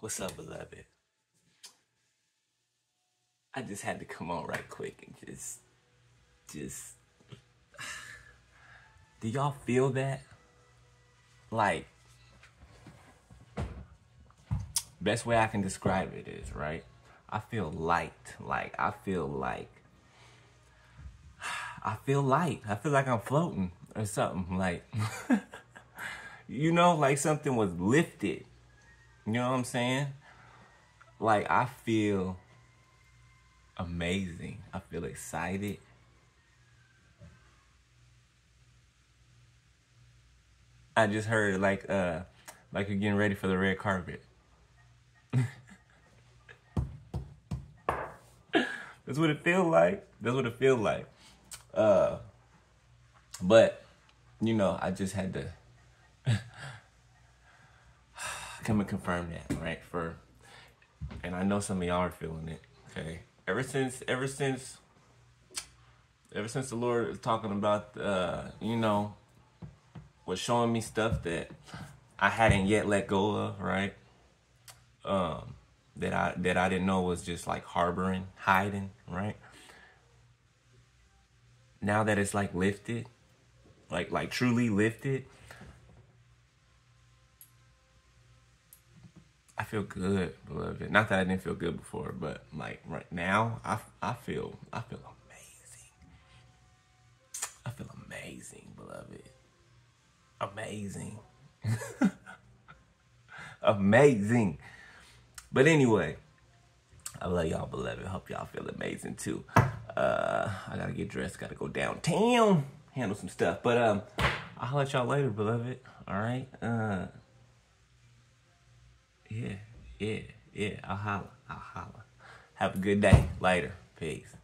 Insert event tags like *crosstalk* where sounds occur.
What's up, beloved? I just had to come on right quick and just, just. *sighs* Do y'all feel that? Like, best way I can describe it is, right? I feel light. Like, I feel like, *sighs* I feel light. I feel like I'm floating or something. Like, *laughs* you know, like something was lifted. You know what I'm saying? Like, I feel amazing. I feel excited. I just heard like uh like you're getting ready for the red carpet. *laughs* That's what it feels like. That's what it feels like. Uh but you know, I just had to come and confirm that, right? For and I know some of y'all are feeling it, okay? Ever since ever since ever since the Lord is talking about uh, you know, was showing me stuff that I hadn't yet let go of, right? Um, that I that I didn't know was just like harboring, hiding, right? Now that it's like lifted, like like truly lifted, feel good, beloved. Not that I didn't feel good before, but like right now, I I feel I feel amazing. I feel amazing, beloved amazing. *laughs* amazing. But anyway, I love y'all, beloved. Hope y'all feel amazing too. Uh, I gotta get dressed, gotta go downtown, handle some stuff. But um, I'll let y'all later, beloved. All right. Uh, yeah, yeah, yeah. I'll holla. I'll holla. Have a good day. Later. Peace.